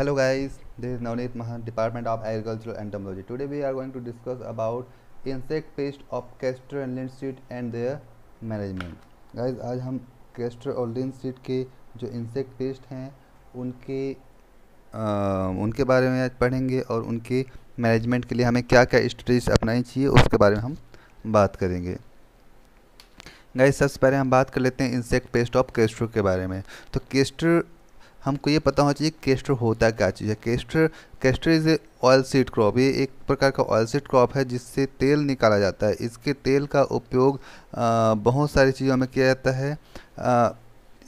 Hello guys this is Navneet Mahan department of agriculture and technology today we are going to discuss about insect pest of castor and linseed and their management guys आज हम castor और लिन seed के जो insect pest हैं उनके आ, उनके बारे में आज पढ़ेंगे और उनके मैनेजमेंट के लिए हमें क्या क्या स्ट्रेटेज अपनानी चाहिए उसके बारे में हम बात करेंगे। गाइज़ सबसे पहले हम बात कर लेते हैं इंसेक्ट पेस्ट ऑफ़ कैस्ट्रो के बारे में। तो कैस्टर हमको ये पता होना चाहिए केस्टर होता क्या चीज़ है। Castor castor is a oil seed crop ये एक प्रकार का ऑयल सीड क्रॉप है जिससे तेल निकाला जाता है। इसके तेल का उपयोग बहुत सारी चीज़ों में किया जाता है। आ,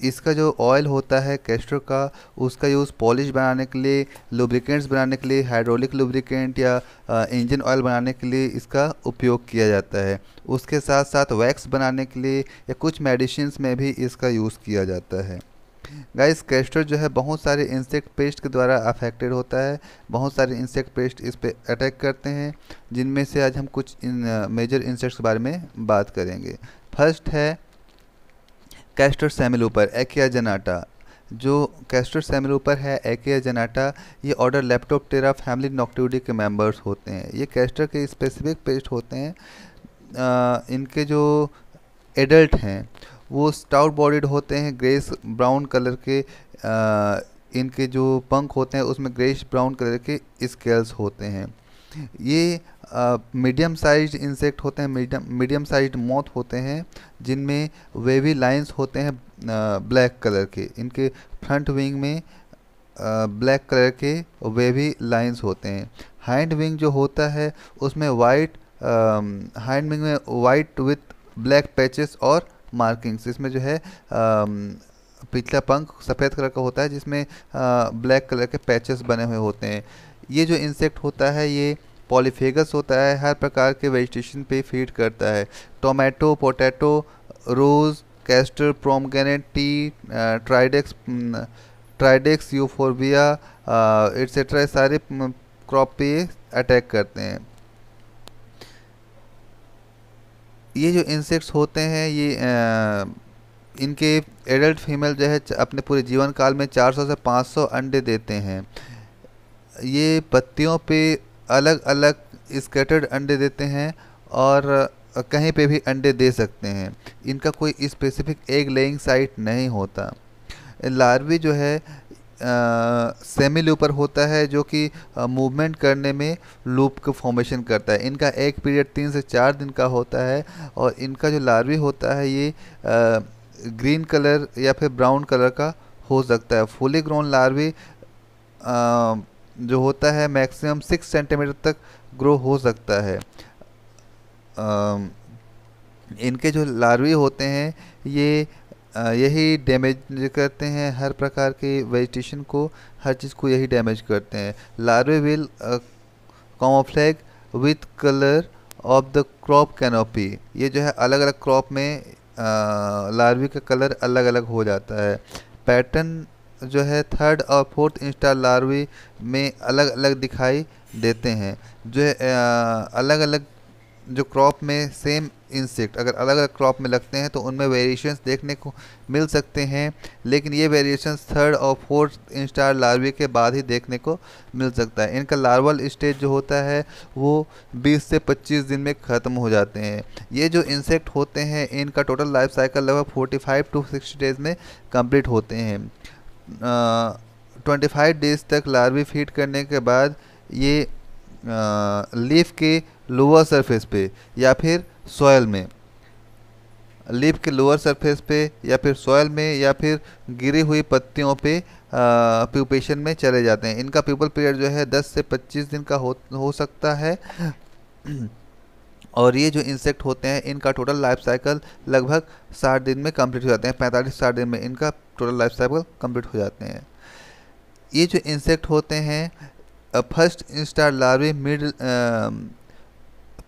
इसका जो ऑयल होता है कैस्टर का उसका यूज़ पॉलिश बनाने के लिए लुब्रिकेंट्स बनाने के लिए हाइड्रोलिक लुब्रिकेंट या इंजन ऑयल बनाने के लिए इसका उपयोग किया जाता है। उसके साथ साथ वैक्स बनाने के लिए या कुछ मेडिसिन में भी इसका यूज़ किया जाता है। गाइस कैस्टर जो है बहुत सारे इंसेक्ट पेस्ट के द्वारा अफेक्टेड होता है। बहुत सारे इंसेक्ट पेस्ट इस पर अटैक करते हैं जिनमें से आज हम कुछ इन मेजर इंसेक्ट्स के बारे में बात करेंगे। फ़र्स्ट है कैस्टर सेमिलूपर एकिया जनाटा जो कैस्टर सेमिलूपर है एकिया जनाटा ये ऑर्डर लैपटॉप टेरा फैमिली नॉक्टिविडी के मेंबर्स होते हैं। ये कैस्टर के स्पेसिफिक पेस्ट होते हैं। आ, इनके जो एडल्ट हैं वो स्टाउट बॉडीड होते हैं ग्रेस ब्राउन कलर के आ, इनके जो पंख होते हैं उसमें ग्रेस ब्राउन कलर के स्केल्स होते हैं। ये मीडियम साइज़ इंसेक्ट होते हैं मीडियम मीडियम साइज़ मौत होते हैं जिनमें वेवी लाइंस होते हैं ब्लैक कलर के। इनके फ्रंट विंग में ब्लैक कलर के वेवी लाइंस होते हैं। हाइंड विंग जो होता है उसमें वाइट हाइंड विंग में वाइट विथ ब्लैक पैचेस और मार्किंग्स इसमें जो है पिछला पंख सफ़ेद कलर का होता है, जिसमें ब्लैक कलर के पैचेस बने हुए होते हैं। ये जो इंसेक्ट होता है, ये पॉलीफेगस होता है, हर प्रकार के वेजिटेशन पे फ़ीड करता है। Tomato potato rose castor pomegranate tea tridax tridax euphorbia etcetera सारे क्रॉप पे अटैक करते हैं। ये जो इंसेक्ट्स होते हैं ये आ, इनके एडल्ट फीमेल जो है अपने पूरे जीवन काल में 400 से 500 अंडे देते हैं। ये पत्तियों पे अलग अलग स्केटर्ड अंडे देते हैं और कहीं पे भी अंडे दे सकते हैं। इनका कोई स्पेसिफिक एग लेइंग साइट नहीं होता। लार्वी जो है सेमी लूपर होता है जो कि मूवमेंट करने में लूप का फॉर्मेशन करता है। इनका एक पीरियड तीन से चार दिन का होता है और इनका जो लार्वी होता है ये आ, ग्रीन कलर या फिर ब्राउन कलर का हो सकता है। फुली ग्रोन लार्वी जो होता है मैक्सिमम सिक्स सेंटीमीटर तक ग्रो हो सकता है। आ, इनके जो लार्वी होते हैं ये यही डैमेज करते हैं हर प्रकार के वेजिटेशन को, हर चीज़ को यही डैमेज करते हैं। Larvae will camouflage with colour of the crop canopy ये जो है अलग अलग क्रॉप में लार्वी का कलर अलग अलग हो जाता है। पैटर्न जो है थर्ड और फोर्थ इंस्टार लार्वी में अलग अलग दिखाई देते हैं। जो है अलग अलग जो क्रॉप में सेम इंसेक्ट अगर अलग अलग क्रॉप में लगते हैं तो उनमें वेरिएशंस देखने को मिल सकते हैं, लेकिन ये वेरिएशंस थर्ड और फोर्थ इंस्टार लार्वे के बाद ही देखने को मिल सकता है। इनका लार्वल स्टेज जो होता है, वो 20 से 25 दिन में ख़त्म हो जाते हैं। ये जो इंसेक्ट होते हैं, इनका टोटल लाइफ साइकिल लगभग 45 टू सिक्सटी डेज़ में कंप्लीट होते हैं। ट्वेंटी फाइव डेज़ तक लार्वी फ़ीड करने के बाद ये लीफ के लोअर सरफेस पे या फिर सॉयल में। लीफ के लोअर सरफेस पे या फिर सॉयल में या फिर गिरी हुई पत्तियों पे प्यूपेशन में चले जाते हैं। इनका प्यूपल पीरियड जो है 10 से 25 दिन का हो हो सकता है। और ये जो इंसेक्ट होते हैं, इनका टोटल लाइफ साइकिल लगभग 60 दिन में कंप्लीट हो जाते हैं। 45 साठ दिन में इनका टोटल लाइफ साइकिल कंप्लीट हो जाते हैं। ये जो इंसेक्ट होते हैं first instar larvae mid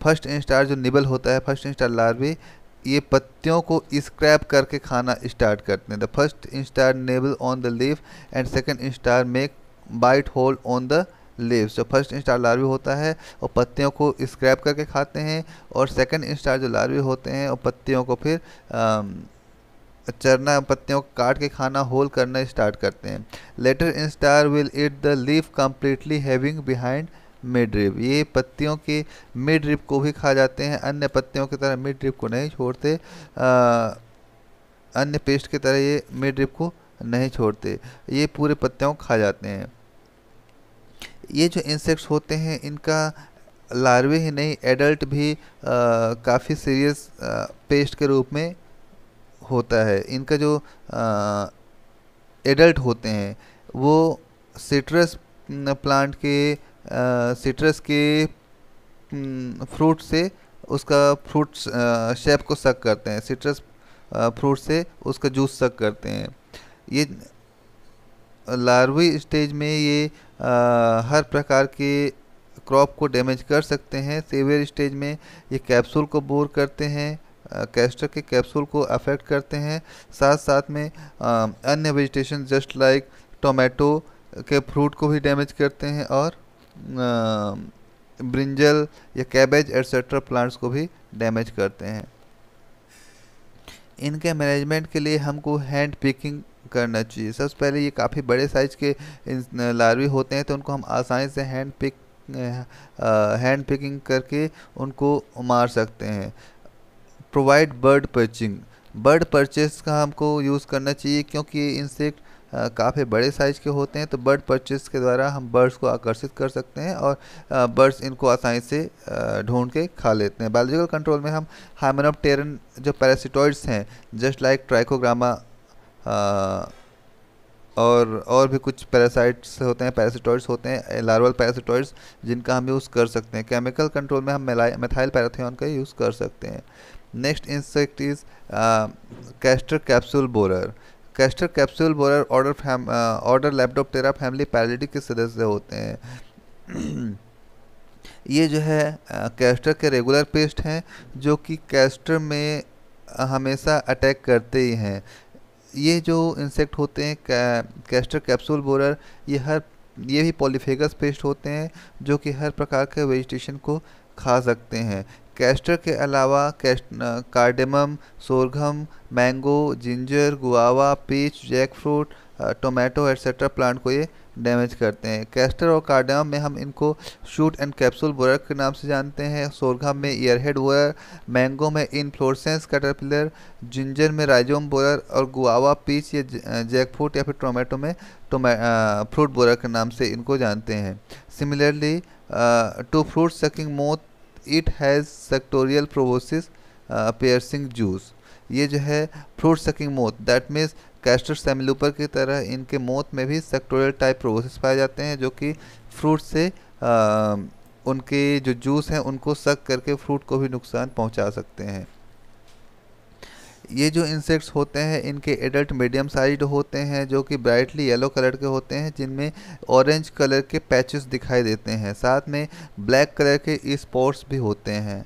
first instar जो निबल होता है, फ़र्स्ट इंस्टार लार्वे, ये पत्तियों को स्क्रैप करके खाना स्टार्ट करते हैं। The first instar nibble on the leaf and second instar make bite hold on the leaves जो फ़र्स्ट इंस्टार लार्वी होता है, वो पत्तियों को स्क्रैप करके खाते हैं और सेकंड इंस्टार जो लार्वी होते हैं, वो पत्तियों को फिर चरना पत्तियों को काट के खाना होल करना स्टार्ट करते हैं। Later instar will eat the leaf completely having behind midrib ये पत्तियों के मिड रिप को भी खा जाते हैं अन्य पत्तियों की तरह मिड रिप को नहीं छोड़ते अन्य पेस्ट की तरह ये मिड रिप को नहीं छोड़ते। ये पूरे पत्तियों को खा जाते हैं। ये जो इंसेक्ट्स होते हैं इनका लार्वे ही नहीं एडल्ट भी काफ़ी सीरियस पेस्ट के रूप में होता है। इनका जो आ, एडल्ट होते हैं वो सिट्रस प्लांट के सिट्रस के फ्रूट से उसका फ्रूट शेप को सक करते हैं। सिट्रस फ्रूट से उसका जूस सक करते हैं। ये लार्वी स्टेज में ये आ, हर प्रकार के क्रॉप को डैमेज कर सकते हैं। सेवियर स्टेज में ये कैप्सूल को बोर करते हैं कैस्टर के कैप्सूल को अफेक्ट करते हैं। साथ साथ में आ, अन्य वेजिटेशन जस्ट लाइक टोमेटो के फ्रूट को भी डैमेज करते हैं और ब्रिंजल या कैबेज एट्सेट्रा प्लांट्स को भी डैमेज करते हैं। इनके मैनेजमेंट के लिए हमको हैंड पिकिंग करना चाहिए। सबसे पहले ये काफ़ी बड़े साइज़ के लार्वी होते हैं तो उनको हम आसानी से हैंड पिक हैंड पिकिंग करके उनको मार सकते हैं। Provide bird perching bird perches का हमको यूज़ करना चाहिए, क्योंकि इंसेक्ट काफ़ी बड़े साइज़ के होते हैं तो बर्ड परचेस के द्वारा हम बर्ड्स को आकर्षित कर सकते हैं और बर्ड्स इनको आसानी से ढूंढ के खा लेते हैं। बायोलॉजिकल कंट्रोल में हम हाइमनोप्टेरन जो पैरासिटॉइड्स हैं जस्ट लाइक ट्राइकोग्रामा और और भी कुछ पैरासाइट्स होते हैं पैरासिटॉइड्स होते हैं लार्वल पैरासिटॉइड्स जिनका हम यूज़ कर सकते हैं। केमिकल कंट्रोल में हम मेथाइल पैराथियन का यूज़ कर सकते हैं। Next insect is castor capsule borer castor capsule borer order order Lepidoptera family paralytic के सदस्य होते हैं। ये जो है कैस्टर के रेगुलर पेस्ट हैं, जो कि कैस्टर में हमेशा अटैक करते ही हैं। ये जो इंसेक्ट होते हैं कैस्टर कैप्सूल बोरर ये हर, ये भी पॉलीफेगस पेस्ट होते हैं, जो कि हर प्रकार के वेजिटेशन को खा सकते हैं। कैस्टर के अलावा cardamom, sorghum, mango, ginger, guava, peach jackfruit tomato etcetera plant को ये डैमेज करते हैं। कैस्टर और कार्डेमम में हम इनको शूट एंड कैप्सूल बोरर के नाम से जानते हैं। सोरघम में ईयरहेड बोरर मैंगो में इनफ्लोरसेंस कैटरपिलर जिंजर में राइजोम बोरर और गुआवा, पीच या जैक फ्रूट या फिर टोमेटो में टोमे फ्रूट बोरर के नाम से इनको जानते हैं। Similarly to fruit sucking moth it has suctorial proboscis piercing juice. ये जो है fruit sucking moth that means castor semilooper की तरह इनके मोथ में भी सेक्टोरियल टाइप प्रोवोसिस पाए जाते हैं जो कि फ्रूट से आ, उनके जो जूस हैं उनको सक करके फ्रूट को भी नुकसान पहुँचा सकते हैं। ये जो इंसेक्ट्स होते हैं, इनके एडल्ट मीडियम साइज़ होते हैं, जो कि ब्राइटली येलो कलर के होते हैं, जिनमें ऑरेंज कलर के पैचेस दिखाई देते हैं। साथ में ब्लैक कलर के स्पॉट्स भी होते हैं।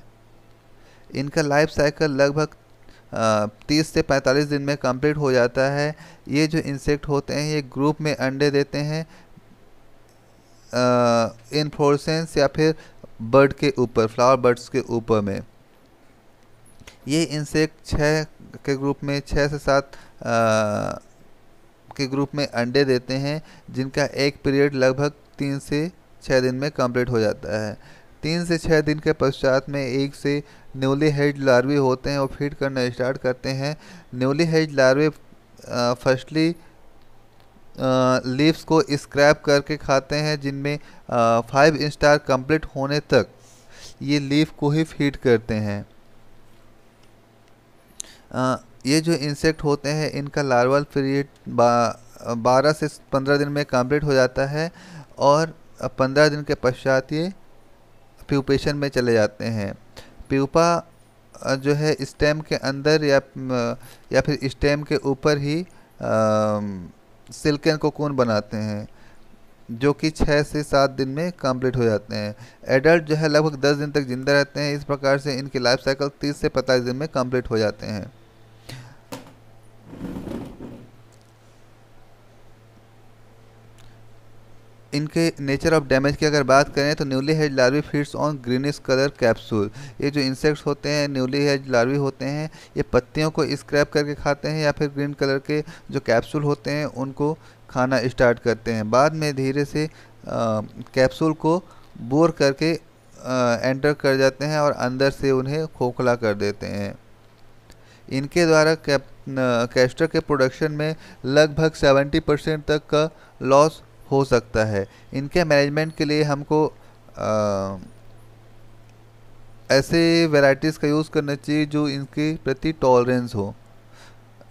इनका लाइफ साइकिल लगभग तीस से पैंतालीस दिन में कंप्लीट हो जाता है। ये जो इंसेक्ट होते हैं, ये ग्रुप में अंडे देते हैं इनफ्लोरसेंस या फिर बर्ड के ऊपर फ्लावर बर्ड्स के ऊपर में। ये इंसेक्ट छः के ग्रुप में छः से सात के ग्रुप में अंडे देते हैं, जिनका एक पीरियड लगभग तीन से छः दिन में कंप्लीट हो जाता है। तीन से छः दिन के पश्चात में एक से न्यूली हेड लार्वे होते हैं और फ़ीड करना स्टार्ट करते हैं। Newly hatched larvae firstly leaves को स्क्रैप करके खाते हैं, जिनमें फाइव स्टार कंप्लीट होने तक ये लीफ को ही फ़ीड करते हैं। ये जो इंसेक्ट होते हैं, इनका लार्वल पीरियड बारह से पंद्रह दिन में कंप्लीट हो जाता है और पंद्रह दिन के पश्चात ये प्यूपेशन में चले जाते हैं। प्यूपा जो है स्टेम के अंदर या या फिर स्टेम के ऊपर ही सिल्कन कोकून बनाते हैं, जो कि छः से सात दिन में कंप्लीट हो जाते हैं। एडल्ट जो है लगभग दस दिन तक ज़िंदा रहते हैं, इस प्रकार से इनकी लाइफ साइकिल तीस से पैंतालीस दिन में कंप्लीट हो जाते हैं। इनके नेचर ऑफ़ डैमेज की अगर बात करें तो newly hatched larvae feeds on greenish colour capsule ये जो इंसेक्ट्स होते हैं न्यूली हेज लार्वी होते हैं ये पत्तियों को स्क्रैप करके खाते हैं या फिर ग्रीन कलर के जो कैप्सूल होते हैं उनको खाना स्टार्ट करते हैं। बाद में धीरे से कैप्सूल को बोर करके आ, एंटर कर जाते हैं और अंदर से उन्हें खोखला कर देते हैं। इनके द्वारा कैप कैस्टर के प्रोडक्शन में लगभग 70 परसेंट तक का लॉस हो सकता है। इनके मैनेजमेंट के लिए हमको आ, ऐसे वेराइटीज़ का यूज़ करना चाहिए जो इनके प्रति टॉलरेंस हो।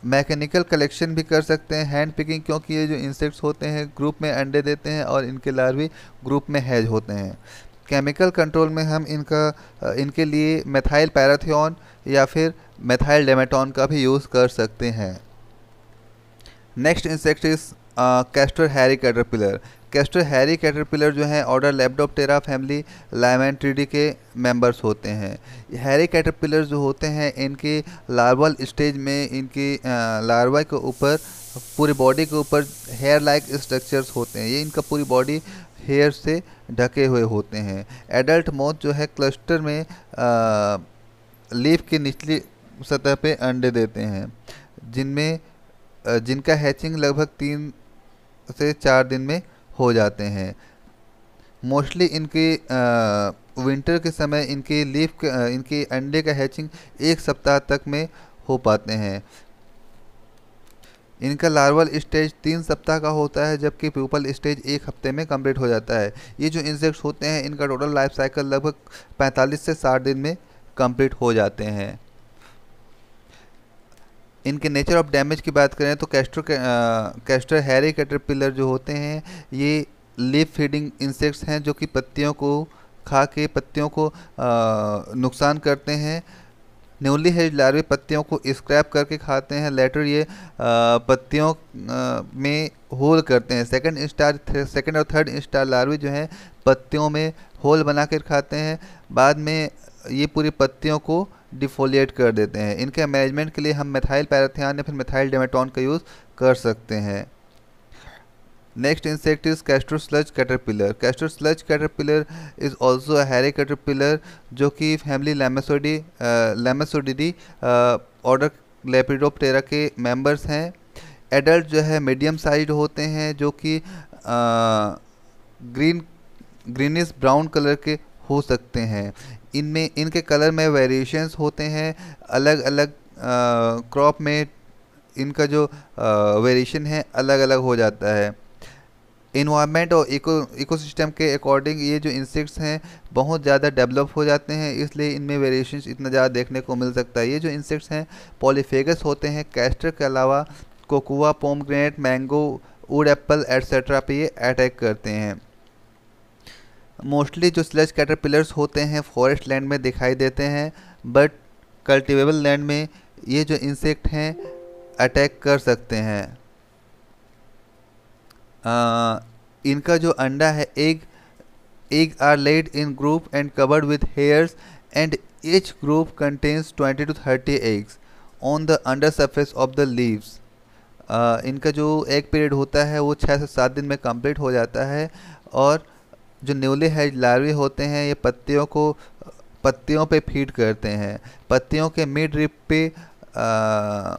मैकेनिकल कलेक्शन भी कर सकते हैं हैंड पिकिंग क्योंकि ये जो इंसेक्ट्स होते हैं ग्रुप में अंडे देते हैं और इनके लार्वी ग्रुप में हैज़ होते हैं। केमिकल कंट्रोल में हम इनका, इनके लिए मेथाइल पैराथियन या फिर मेथाइल डेमेटॉन का भी यूज़ कर सकते हैं। Next insect is castor hairy caterpillar castor hairy caterpillar जो हैं ऑर्डर लेपडोपटेरा फैमिली लाइमेंट्रीडी के मेंबर्स होते हैं। हैरी कैटरपिलर जो होते हैं, इनके लार्वल स्टेज में इनके लार्वा के ऊपर, पूरी बॉडी के ऊपर हेयर लाइक स्ट्रक्चर्स होते हैं। ये इनका पूरी बॉडी हेयर से ढके हुए होते हैं। एडल्ट मौत जो है क्लस्टर में लीफ की निचली सतह पे अंडे देते हैं जिनमें जिनका हैचिंग लगभग तीन से चार दिन में हो जाते हैं। मोस्टली इनके आ, विंटर के समय इनके लीफ इनके अंडे का हैचिंग एक सप्ताह तक में हो पाते हैं। इनका लार्वल स्टेज तीन सप्ताह का होता है, जबकि प्यूपल स्टेज एक हफ़्ते में कंप्लीट हो जाता है। ये जो इंसेक्ट्स होते हैं, इनका टोटल लाइफ साइकिल लगभग 45 से 60 दिन में कंप्लीट हो जाते हैं। इनके नेचर ऑफ़ डैमेज की बात करें तो कैस्टर कैस्टर हैरी कैटरपिलर जो होते हैं, ये लीफ फीडिंग इंसेक्ट्स हैं, जो कि पत्तियों को खा के पत्तियों को नुकसान करते हैं। न्यूली हेज लार्वे पत्तियों को स्क्रैप करके खाते हैं, लेटर ये पत्तियों में होल करते हैं। सेकंड स्टार सेकंड और थर्ड स्टार लार्वे जो हैं, पत्तियों में होल बना कर खाते हैं। बाद में ये पूरी पत्तियों को डिफोलिएट कर देते हैं। इनके मैनेजमेंट के लिए हम मेथाइल पैराथियान या फिर मेथाइल डेमेटोन का यूज़ कर सकते हैं। Next insect is castor slug caterpillar is also a hairy caterpillar जो कि फैमिली लेमेसोडी लेमेसोडिडी ऑर्डर लेपिडोप्टेरा के मेंबर्स हैं। एडल्ट जो है मीडियम साइज़ होते हैं जो कि ग्रीन ग्रीनिश ब्राउन कलर के हो सकते हैं। इनमें, इनके कलर में वेरिएशंस होते हैं। अलग अलग क्रॉप में इनका जो वेरिएशन है, अलग अलग हो जाता है। इन्वायरमेंट और इको इकोसिस्टम के अकॉर्डिंग ये जो इंसेक्ट्स हैं, बहुत ज़्यादा डेवलप हो जाते हैं, इसलिए इनमें वेरिएशंस इतना ज़्यादा देखने को मिल सकता है। ये जो इंसेक्ट्स हैं पॉलीफेगस होते हैं कैस्टर के अलावा cocoa pomegranate mango wood apple etcetera पे ये अटैक करते हैं। मोस्टली जो स्लेज कैटरपिलर्स होते हैं फॉरेस्ट लैंड में दिखाई देते हैं बट कल्टिवेबल लैंड में ये जो इंसेक्ट हैं अटैक कर सकते हैं। इनका जो अंडा है egg egg are laid in group and covered with hairs and each group contains 20 to 30 eggs on the under surface of the leaves इनका जो एग पीरियड होता है वो छः से सात दिन में कंप्लीट हो जाता है और जो न्यूली हेज लार्वे होते हैं ये पत्तियों को पत्तियों पे फ़ीड करते हैं। पत्तियों के मिड रिप पे आ,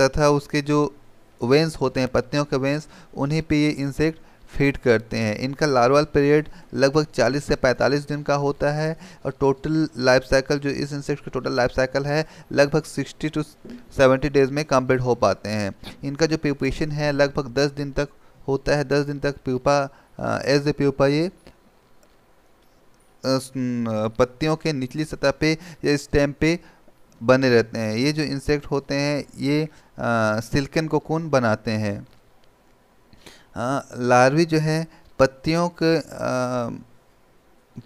तथा उसके जो वेंस होते हैं पत्तियों के वेंस, उन्हीं पे ये इंसेक्ट फ़ीड करते हैं। इनका लार्वल पीरियड लगभग 40 से 45 दिन का होता है और टोटल लाइफ साइकिल जो इस इंसेक्ट का टोटल लाइफ साइकिल है, लगभग 60 टू 70 डेज़ में कंप्लीट हो पाते हैं। इनका जो प्यूपेशन है, लगभग 10 दिन तक होता है 10 दिन तक प्यूपा एज ए प्यूपा ये पत्तियों के निचली सतह पे या स्टेम पे बने रहते हैं। ये जो इंसेक्ट होते हैं, ये सिल्कन कोकून बनाते हैं। लार्वी जो है, पत्तियों के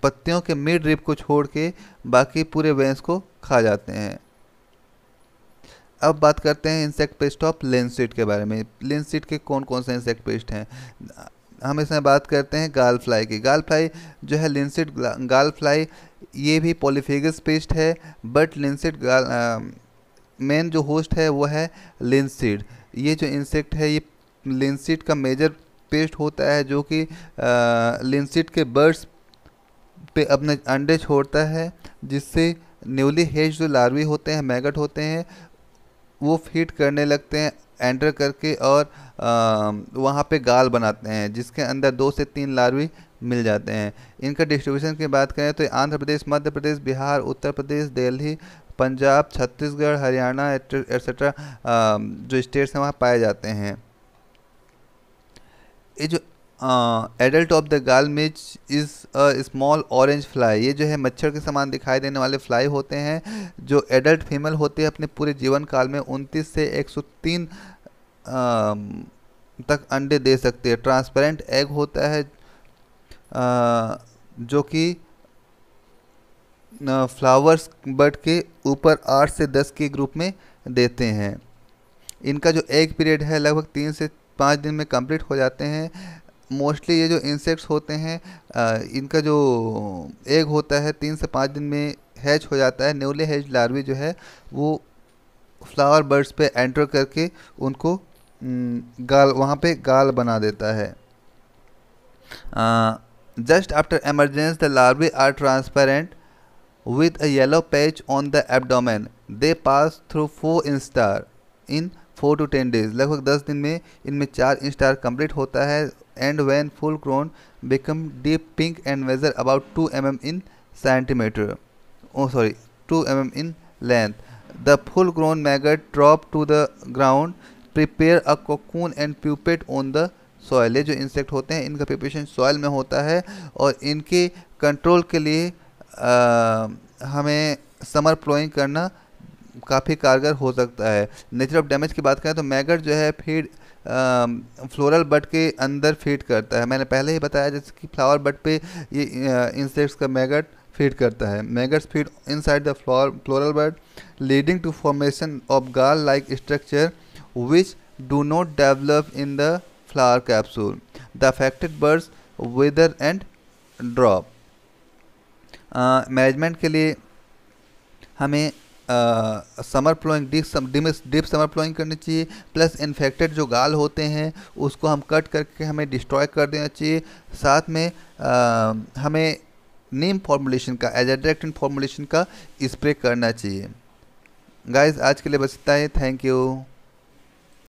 पत्तियों के मिड रिप को छोड़ के बाकी पूरे वेंस को खा जाते हैं। अब बात करते हैं इंसेक्ट पेस्ट ऑफ़ लेंसिट के बारे में। लेंसिट के कौन कौन से इंसेक्ट पेस्ट हैं? हम इसमें बात करते हैं गाल फ्लाई की। गाल फ्लाई जो है लिंसिड गाल फ्लाई ये भी पॉलीफेगस पेस्ट है बट लिंसिड गाल मेन जो होस्ट है वो है लिंसिड ये जो इंसेक्ट है, ये लिंसिड का मेजर पेस्ट होता है जो कि लिंसिट के बर्ड्स पे अपने अंडे छोड़ता है, जिससे न्यूली हेज जो लार्वी होते हैं मैगट होते हैं, वो फ़ीड करने लगते हैं एंटर करके और वहाँ पे गाल बनाते हैं, जिसके अंदर दो से तीन लार्वी मिल जाते हैं। इनका डिस्ट्रीब्यूशन की बात करें तो आंध्र प्रदेश, मध्य प्रदेश, बिहार, उत्तर प्रदेश, दिल्ली, पंजाब, छत्तीसगढ़, हरियाणा एट्सेट्रा जो स्टेट्स हैं वहाँ पाए जाते हैं। ये जो adult of the gall midge is a small orange fly ये जो है मच्छर के समान दिखाई देने वाले फ्लाई होते हैं जो एडल्ट फीमेल होते हैं अपने पूरे जीवन काल में 29 से 103 तक अंडे दे सकते हैं। ट्रांसपेरेंट एग होता है आ, जो कि फ्लावर्स बर्ड के ऊपर आठ से दस के ग्रुप में देते हैं। इनका जो एग पीरियड है लगभग तीन से पाँच दिन में कंप्लीट हो जाते हैं। मोस्टली ये जो इंसेक्ट्स होते हैं इनका जो एग होता है, तीन से पाँच दिन में हैच हो जाता है। न्यूली हैच लार्वी जो है, वो फ्लावर बर्ड्स पे एंटर करके उनको गाल, वहाँ पे गाल बना देता है। Just after emergence the larvae are transparent with a yellow patch on the abdomen they pass through four instar in four to ten days लगभग दस दिन में इनमें चार इंस्टार कंप्लीट होता है and when full grown become deep pink and measure about two m m in centimetre oh sorry two m m in length the full grown maggot drop to the ground prepare a cocoon and pupate on the soil ये जो insect होते हैं इनका preparation soil में होता है और इनके कंट्रोल के लिए आ, हमें समर प्लोइंग करना काफ़ी कारगर हो सकता है। नेचर ऑफ़ डैमेज की बात करें तो मैगट जो है फ़ीड फ्लोरल बट के अंदर फ़ीड करता है। मैंने पहले ही बताया जैसे कि फ्लावर बट पे ये इंसेक्ट्स का मैगट फ़ीड करता है। Maggots feed inside the floor floral bud leading to formation of gall like structure which do not develop in the flower capsule the affected buds wither and drop management के लिए हमें summer ploughing deep summer ploughing करनी चाहिए plus infected जो गाल होते हैं उसको हम कट करके हमें डिस्ट्रॉय कर देना चाहिए। साथ में आ, हमें नीम फॉर्मुलेशन का एज एड्रेक्टिन फॉर्मुलेशन का स्प्रे करना चाहिए। गाइज़ आज के लिए बस इतना ही। Thank you